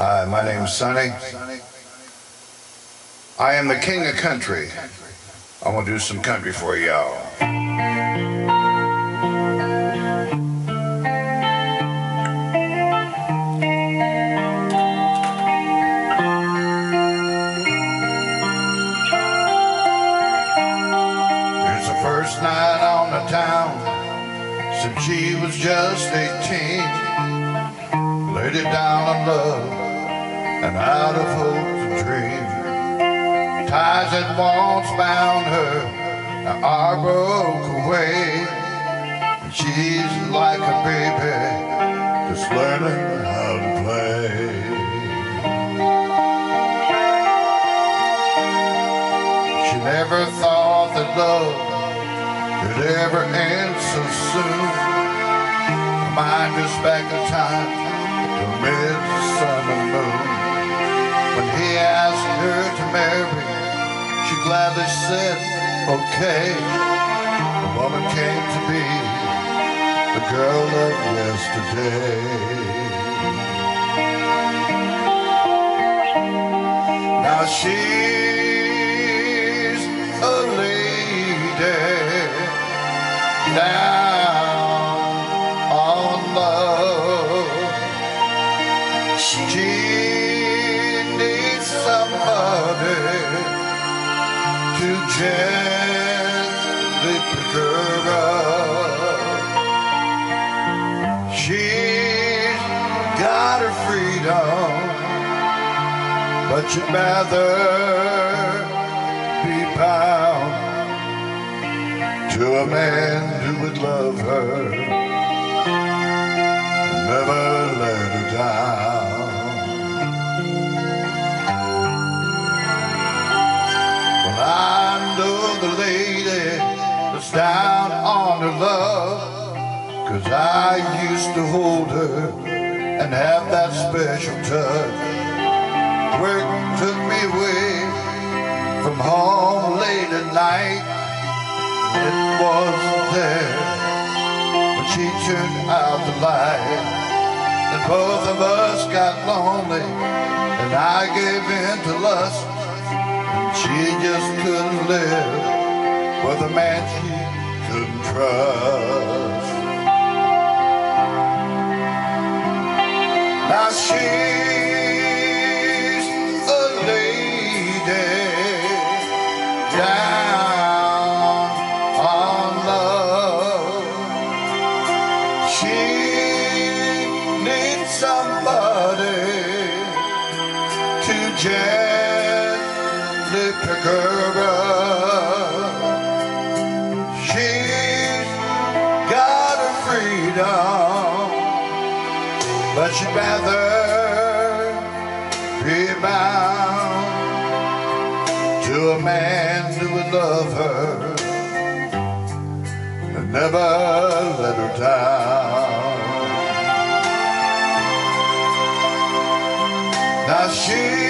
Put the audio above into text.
Hi, my name's Sonny. I am the king of country. I want to do some country for y'all. It's the first night on the town since she was just 18. Laid it down on love and out of hope dream. Ties that once bound her now are broke away. And she's like a baby just learning how to play. She never thought that love could ever end so soon. Her mind goes back in time to midsummer moon. Marry, she gladly said, okay. The woman came to be the girl of yesterday. Now she's a lady down She's got her freedom, but you'd rather be bound to a man who would love her, never let her down. I used to hold her and have that special touch. Work took me away from home late at night. It was there when she turned out the light. And both of us got lonely, and I gave in to lust. And she just couldn't live with a man she couldn't trust. Now she's a lady down on love. She needs somebody to gently pick her up. She's got her freedom, but she'd rather be bound to a man who would love her and never let her down. Now she